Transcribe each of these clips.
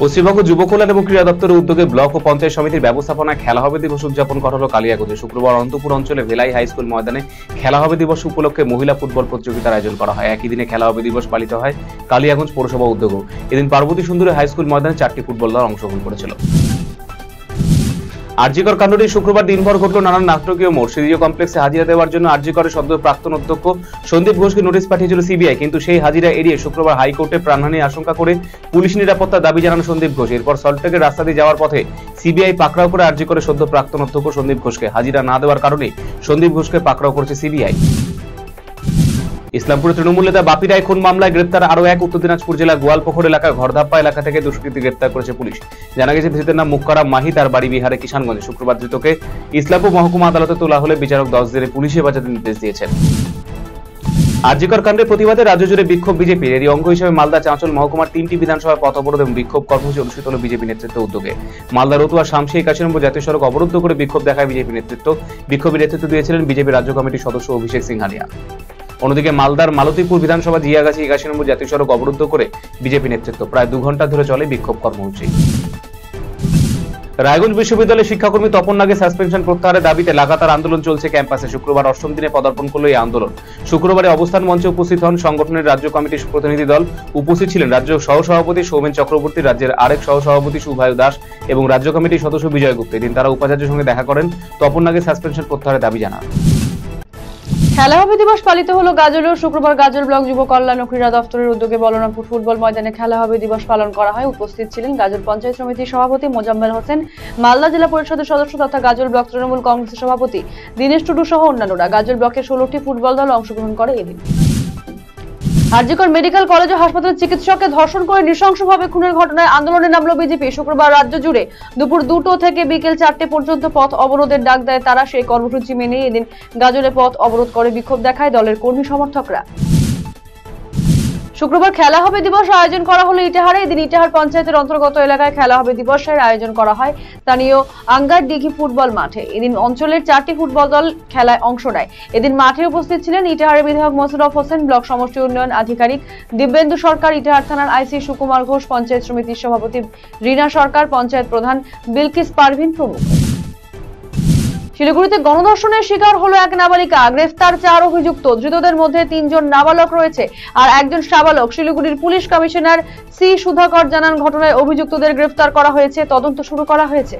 পশ্চিমবঙ্গ যুব কল্যাণ এবং ক্রীড়া দপ্তরের উদ্যোগে ব্লক ও পঞ্চায়েত সমিতির ব্যবস্থাপনায় খেলা হবে দিবস উদযাপন করা হলো কালিয়াগঞ্জে। শুক্রবার অন্তপুর অঞ্চলে ভেলাই হাই স্কুল ময়দানে খেলা হবে দিবস উপলক্ষে মহিলা ফুটবল প্রতিযোগিতার আয়োজন করা হয়। একই দিনে খেলা হবে দিবস পালিত হয় কালিয়াগঞ্জ পৌরসভা উদ্যোগও। এদিন পার্বতী সুন্দরী হাই স্কুল ময়দানে চারটি ফুটবল দল অংশগ্রহণ করেছিল। আরজিকর কাণ্ডটি শুক্রবার দিনভর ঘটল নানান নাটকীয় মোড়। সিরিজীয় কমপ্লেক্সে হাজিরা দেওয়ার জন্য আরজিকরের সদ্য প্রাক্তন অধ্যক্ষ সন্দীপ ঘোষকে নোটিশ পাঠিয়েছিল সিবিআই, কিন্তু সেই হাজিরা এড়িয়ে শুক্রবার হাইকোর্টে প্রাণহানির আশঙ্কা করে পুলিশ নিরাপত্তা দাবি জানান সন্দীপ ঘোষ। এরপর সল্টলেকের রাস্তা দিয়ে যাওয়ার পথে সিবিআই পাকড়াও করে আরজিকরের সদ্য প্রাক্তন অধ্যক্ষ সন্দীপ ঘোষকে। হাজিরা না দেওয়ার কারণে সন্দীপ ঘোষকে পাকড়াও করেছে সিবিআই। ইসলামপুরে তৃণমূল নেতা বাপি রায় খুন মামলায় গ্রেপ্তার আরও এক উত্তর দিনাজপুর জেলার গোয়ালপুকুর এলাকার ঘরধাপ্পা এলাকা থেকে দুষ্কৃতী গ্রেপ্তার করেছে পুলিশ। জানা গেছে ধৃতের নাম মুক্কারাম মাহি, তার বাড়ি বিহারে কিষানগঞ্জে। শুক্রবার ধৃতকে ইসলামপুর মহকুমা আদালতে তোলা হলে বিচারক দশ দিনে পুলিশে বাঁচাতে নির্দেশ দিয়েছেন। আর্যিকর কাণ্ডের প্রতিবাদে রাজ্য জুড়ে বিক্ষোভ বিজেপির। এরই অঙ্গ হিসেবে মালদা চাঁচল মহকুমার তিনটি বিধানসভায় পথ অবরোধ এবং বিক্ষোভ কর্মসূচি অনুষ্ঠিত হল বিজেপি নেতৃত্ব উদ্যোগে। মালদা রতুয়া শামশি একাশি নম্বর জাতীয় সড়ক অবরুদ্ধ করে বিক্ষোভ দেখায় বিজেপি নেতৃত্ব। বিক্ষোভের নেতৃত্ব দিয়েছিলেন বিজেপি রাজ্য কমিটির সদস্য অভিষেক সিংহানিয়া। অন্যদিকে মালদার মালতীপুর বিধানসভা জিয়াগাছি একাশি নম্বর জাতীয় সড়ক অবরুদ্ধ করে বিজেপি নেতৃত্ব প্রায় দু ঘণ্টা ধরে চলে বিক্ষোভ কর্মসূচি। রায়গঞ্জ বিশ্ববিদ্যালয়ের শিক্ষাকর্মী তপন নাগে সাসপেনশন প্রত্যাহারের দাবিতে লাগাতার আন্দোলন চলছে ক্যাম্পাসে শুক্রবার অষ্টম দিনে পদার্পণ করল এই আন্দোলন। শুক্রবারে অবস্থান মঞ্চে উপস্থিত হন সংগঠনের রাজ্য কমিটির প্রতিনিধি দল। উপস্থিত ছিলেন রাজ্য সহসভাপতি সৌমেন চক্রবর্তী, রাজ্যের আরেক সহসভাপতি সুভায়ু দাস এবং রাজ্য কমিটির সদস্য বিজয় গুপ্ত। এদিন তারা উপাচার্যের সঙ্গে দেখা করেন। তপন নাগে সাসপেনশন প্রত্যাহারের দাবি জানান। খেলা হবে দিবস পালিত হলো গাজলেও শুক্রবার গাজল ব্লক যুব কল্যাণ ও ক্রীড়া দপ্তরের উদ্যোগে বলরামপুর ফুটবল ময়দানে খেলা হবে দিবস পালন করা হয়। উপস্থিত ছিলেন গাজল পঞ্চায়েত সমিতির সভাপতি মোজাম্মেল হোসেন, মালদা জেলা পরিষদের সদস্য তথা গাজল ব্লক তৃণমূল কংগ্রেসের সভাপতি দীনেশ টুডু সহ অন্যান্যরা। গাজল ব্লকের ষোলোটি ফুটবল দল অংশগ্রহণ করে এদিন। আরজিকর মেডিকেল কলেজ ও হাসপাতালের চিকিৎসককে ধর্ষণ করে নৃশংসভাবে খুনের ঘটনায় আন্দোলনে নামল বিজেপি। শুক্রবার রাজ্য জুড়ে দুপুর দুটো থেকে বিকেল চারটে পর্যন্ত পথ অবরোধের ডাক দেয় তারা। সেই কর্মসূচি মেনে এদিন গাজলে পথ অবরোধ করে বিক্ষোভ দেখায় দলের কর্মী সমর্থকরা। শুক্রবার খেলা হবে দিবস আয়োজন করা হলো ইটাহারে। এদিন ইটাহার পঞ্চায়েতের অন্তর্গত এলাকায় খেলা হবে দিবসের আয়োজন করা হয় স্থানীয় আঙ্গার দিঘি ফুটবল মাঠে। এদিন অঞ্চলের চারটি ফুটবল দল খেলায় অংশ নেয়। এদিন মাঠে উপস্থিত ছিলেন ইটাহারের বিধায়ক মোশাররফ হোসেন, ব্লক সমষ্টি উন্নয়ন আধিকারিক দিব্যেন্দু সরকার, ইটাহার থানার আইসি সুকুমার ঘোষ, পঞ্চায়েত সমিতির সভাপতি রীনা সরকার, পঞ্চায়েত প্রধান বিলকিস পারভিন প্রমুখ। শিলিগুড়িতে গণধর্ষণের শিকার হলো এক নাবালিকা। গ্রেফতার চার অভিযুক্ত। ধৃতদের মধ্যে তিনজন নাবালক রয়েছে আর একজন সাবালক। শিলিগুড়ির পুলিশ কমিশনার সি সুধাকর জানান, ঘটনায় অভিযুক্তদের গ্রেফতার করা হয়েছে, তদন্ত শুরু করা হয়েছে।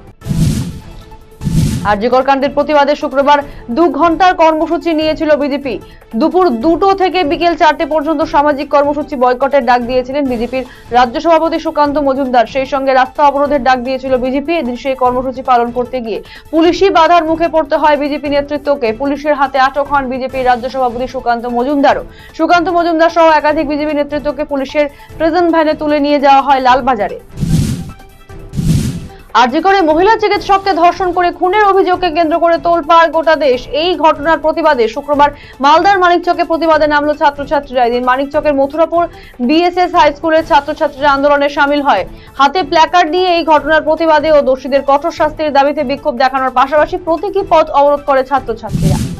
আরজিকর কাণ্ডের প্রতিবাদে শুক্রবার দু ঘণ্টার কর্মসূচি নিয়েছিল বিজেপি। দুপুর দুটো থেকে বিকেল চারটে পর্যন্ত সামাজিক কর্মসূচি বয়কটের ডাক দিয়েছিলেন বিজেপির রাজ্য সভাপতি সুকান্ত মজুমদার। সেই সঙ্গে রাস্তা অবরোধের ডাক দিয়েছিল বিজেপি। এদিন সেই কর্মসূচি পালন করতে গিয়ে পুলিশি বাধার মুখে পড়তে হয় বিজেপি নেতৃত্বকে। পুলিশের হাতে আটক হন বিজেপির রাজ্য সভাপতি সুকান্ত মজুমদারও। সুকান্ত মজুমদার সহ একাধিক বিজেপি নেতৃত্বকে পুলিশের প্রেজেন্ট ভ্যানে তুলে নিয়ে যাওয়া হয় লালবাজারে। আরজিকরে মহিলা চিকিৎসককে ধর্ষণ করে খুনের অভিযোগকে কেন্দ্র করে তোলপাড় গোটা দেশ। এই ঘটনার প্রতিবাদে শুক্রবার মালদার মানিকচকে প্রতিবাদে নামলো ছাত্রছাত্রীরা। এদিন মানিকচকের মথুরাপুর বিএসএস হাই স্কুলের ছাত্রছাত্রীরা আন্দোলনে সামিল হয়। হাতে প্ল্যাকার্ড নিয়ে এই ঘটনার প্রতিবাদে ও দোষীদের কঠোর শাস্তির দাবিতে বিক্ষোভ দেখানোর পাশাপাশি প্রতীকী পথ অবরোধ করে ছাত্রছাত্রীরা।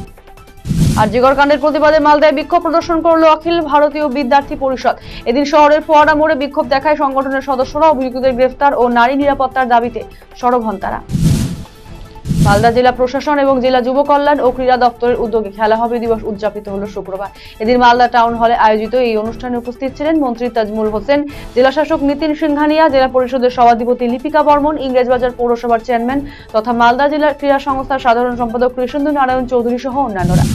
আরজিগর কাণ্ডের প্রতিবাদে মালদায় বিক্ষোভ প্রদর্শন করল অখিল ভারতীয় বিদ্যার্থী পরিষদ। এদিন শহরের ফোয়ারা মোড়ে বিক্ষোভ দেখায় সংগঠনের সদস্যরা অভিযুক্তদের গ্রেফতার ও নারী নিরাপত্তার দাবিতে সরব হন তারা। মালদা জেলা প্রশাসন এবং জেলা যুব কল্যাণ ও ক্রীড়া দপ্তরের উদ্যোগে খেলা হবে, দিবস উদযাপিত হলো শুক্রবার। এদিন মালদা টাউন হলে আয়োজিত এই অনুষ্ঠানে উপস্থিত ছিলেন মন্ত্রী তাজমুল হোসেন জেলাশাসক নীতিন সিংহানিয়া, জেলা পরিষদের সভাধিপতি লিপিকা বর্মন, ইংরেজবাজার পৌরসভার চেয়ারম্যান তথা মালদা জেলা ক্রীড়া সংস্থার সাধারণ সম্পাদক কৃষ্ণেন্দু নারায়ণ চৌধুরী সহ অন্যান্যরা।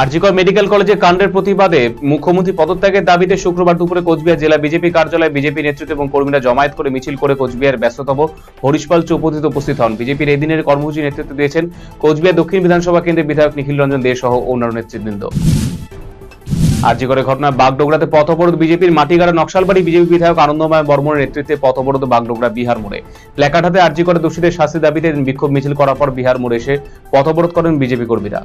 আরজিকর মেডিকেল কলেজে কাণ্ডের প্রতিবাদে মুখ্যমন্ত্রী পদত্যাগের দাবিতে শুক্রবার দুপুরে কোচবিহার জেলা বিজেপি কার্যালয়ে বিজেপি নেতৃত্ব এবং কর্মীরা জমায়েত করে মিছিল করে কোচবিহার ব্যস্ততম হরিশপাল চৌপতিতে উপস্থিত হন। বিজেপির এই দিনের কর্মসূচি নেতৃত্ব দিয়েছেন কোচবিহার দক্ষিণ বিধানসভা কেন্দ্রের বিধায়ক নিখিল রঞ্জন দে সহ অন্যান্য নেতৃবৃন্দ। আরজিকরে ঘটনা বাগডোগরাতে পথ অবরোধ বিজেপির মাটিগাড়া নকশালবাড়ি বিজেপি বিধায়ক আনন্দময় বর্মনের নেতৃত্বে পথ অবরোধ বাগডোগরা বিহার মোড়ে। প্ল্যাকার্ড হাতে আরজিকরে দোষীদের শাস্তি দাবিতে বিক্ষোভ মিছিল করার পর বিহার মোড়ে এসে পথ অবরোধ করেন বিজেপি কর্মীরা।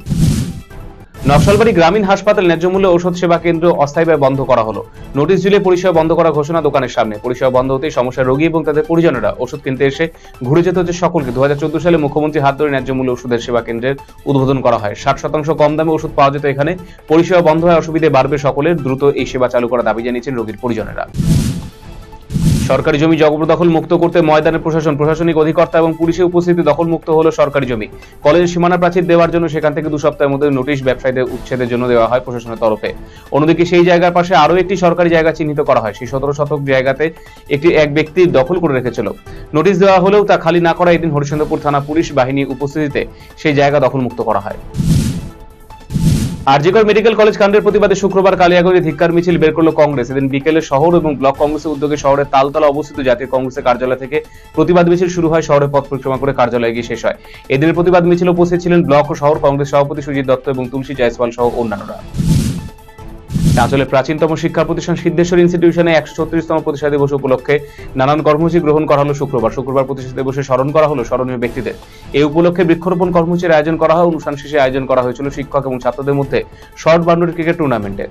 নকশালবাড়ি গ্রামীণ হাসপাতাল ন্যায্য মূল্যে ঔষধ সেবা কেন্দ্র অস্থায়ীভাবে বন্ধ করা হলো। নোটিশ ঝুলিয়ে পরিষেবা বন্ধ করা ঘোষণা দোকানের সামনে। পরিষেবা বন্ধ হতেই সমস্যার রোগী এবং তাদের পরিজনেরা ওষুধ কিনতে এসে ঘুরে যেতে হচ্ছে সকলকে। দু হাজার চোদ্দ সালে মুখ্যমন্ত্রী হাত ধরে ন্যায্য মূল্যে ওষুধের সেবা কেন্দ্রের উদ্বোধন করা হয়। ষাট শতাংশ কম দামে ওষুধ পাওয়া যেত এখানে। পরিষেবা বন্ধ হয় অসুবিধে বাড়বে সকলের। দ্রুত এই সেবা চালু করার দাবি জানিয়েছেন রোগীর পরিজনেরা। সরকারি জমি জবরদখল মুক্ত করতে ময়দানের প্রশাসন, প্রশাসনিক অধিকর্তা এবং পুলিশের উপস্থিতি দখল মুক্ত হলো সরকারি জমি। কলেজের সীমানা প্রাচীর দেওয়ার জন্য সেখান থেকে দু সপ্তাহের মধ্যে নোটিশ ব্যবসায়ীদের উচ্ছেদের জন্য দেওয়া হয় প্রশাসনের তরফে। অন্যদিকে সেই জায়গার পাশে আরও একটি সরকারি জায়গা চিহ্নিত করা হয়। সেই সতেরো শতক জায়গাতে একটি, এক ব্যক্তি দখল করে রেখেছিল। নোটিশ দেওয়া হলেও তা খালি না করা এদিন হরিশ্চন্দ্রপুর থানা পুলিশ বাহিনী উপস্থিতিতে সেই জায়গা দখল মুক্ত করা হয়। আরজিকর মেডিকেল কলেজ কাণ্ডের প্রতিবাদে শুক্রবার কালিয়াগঞ্জে ধিক্কার মিছিল বের করল কংগ্রেস। এদিন বিকেলে শহর এবং ব্লক কংগ্রেসের উদ্যোগে শহরের তালতলা অবস্থিত জাতীয় কংগ্রেসের কার্যালয় থেকে প্রতিবাদ মিছিল শুরু হয়। শহরের পথ পরিক্রমা করে কার্যালয়ে গিয়ে শেষ হয়। এদিনের প্রতিবাদ মিছিল উপস্থিত ছিলেন ব্লক ও শহর কংগ্রেস সভাপতি সুজিত দত্ত এবং তুলসী জয়সওয়াল সহ অন্যান্যরা। চাঁচলের প্রাচীনতম শিক্ষা প্রতিষ্ঠান সিদ্ধেশ্বর ইনস্টিটিউশনে একশো ছত্রিশতম প্রতিষ্ঠা দিবস উপলক্ষে নানান কর্মসূচি গ্রহণ করা হলো শুক্রবার। শুক্রবার প্রতিষ্ঠা দিবসে স্মরণ করা হলো স্মরণীয় ব্যক্তিদের। এই উপলক্ষে বৃক্ষরোপণ কর্মসূচির আয়োজন করা হয়। অনুষ্ঠান শেষে আয়োজন করা হয়েছিল শিক্ষক এবং ছাত্রদের মধ্যে শর্ট বাউন্ডারি ক্রিকেট টুর্নামেন্টের।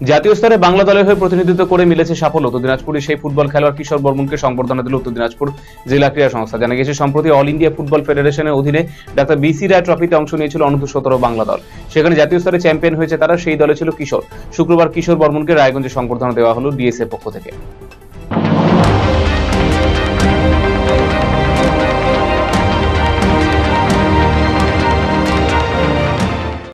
জাতীয় স্তরে বাংলা দলের হয়ে প্রতিনিধিত্ব করে মিলেছে সাফল্য। উত্তর দিনাজপুরে সেই ফুটবল খেলোয়াড় কিশোর বর্মনকে সংবর্ধনা দিল উত্তর দিনাজপুর জেলা ক্রীড়া সংস্থা। জানা গেছে, সম্প্রতি অল ইন্ডিয়া ফুটবল ফেডারেশনের অধীনে ডাক্তার বিসি রায় ট্রফিতে অংশ নিয়েছিল অনূর্ধ্ব সতেরো বাংলা দল। সেখানে জাতীয় স্তরে চ্যাম্পিয়ন হয়েছে তারা, সেই দলে ছিল কিশোর। শুক্রবার কিশোর বর্মনকে রায়গঞ্জে সংবর্ধনা দেওয়া হলো ডিএসএ পক্ষ থেকে।